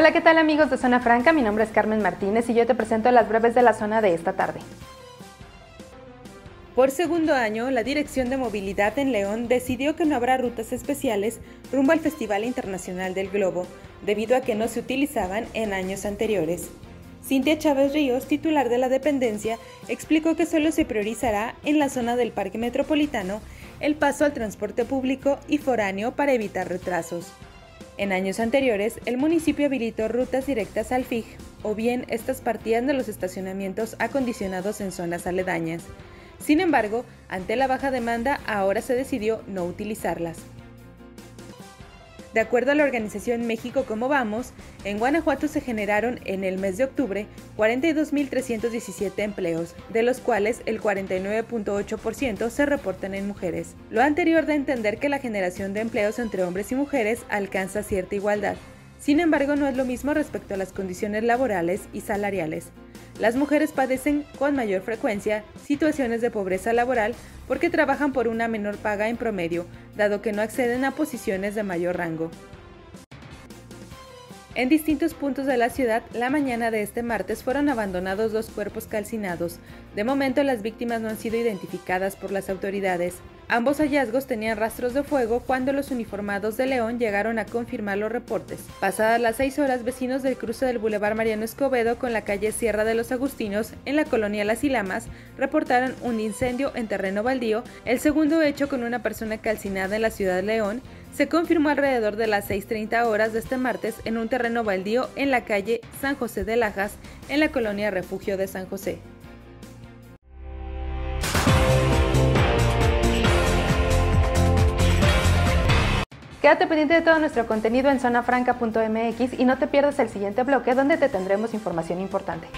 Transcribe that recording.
Hola, ¿qué tal amigos de Zona Franca? Mi nombre es Carmen Martínez y yo te presento las breves de la zona de esta tarde. Por segundo año, la Dirección de Movilidad en León decidió que no habrá rutas especiales rumbo al Festival Internacional del Globo, debido a que no se utilizaban en años anteriores. Cintia Chávez Ríos, titular de la dependencia, explicó que solo se priorizará en la zona del Parque Metropolitano el paso al transporte público y foráneo para evitar retrasos. En años anteriores, el municipio habilitó rutas directas al FIG, o bien estas partían de los estacionamientos acondicionados en zonas aledañas. Sin embargo, ante la baja demanda, ahora se decidió no utilizarlas. De acuerdo a la organización México Como Vamos, en Guanajuato se generaron en el mes de octubre 42.317 empleos, de los cuales el 49.8% se reportan en mujeres. Lo anterior de entender que la generación de empleos entre hombres y mujeres alcanza cierta igualdad. Sin embargo, no es lo mismo respecto a las condiciones laborales y salariales. Las mujeres padecen con mayor frecuencia situaciones de pobreza laboral porque trabajan por una menor paga en promedio, dado que no acceden a posiciones de mayor rango. En distintos puntos de la ciudad, la mañana de este martes fueron abandonados dos cuerpos calcinados. De momento las víctimas no han sido identificadas por las autoridades. Ambos hallazgos tenían rastros de fuego cuando los uniformados de León llegaron a confirmar los reportes. Pasadas las seis horas, vecinos del cruce del Boulevard Mariano Escobedo con la calle Sierra de los Agustinos, en la colonia Las Ilamas, reportaron un incendio en terreno baldío, el segundo hecho con una persona calcinada en la ciudad de León, se confirmó alrededor de las 6.30 horas de este martes en un terreno baldío en la calle San José de Lajas, en la colonia Refugio de San José. Quédate pendiente de todo nuestro contenido en zonafranca.mx y no te pierdas el siguiente bloque donde te tendremos información importante.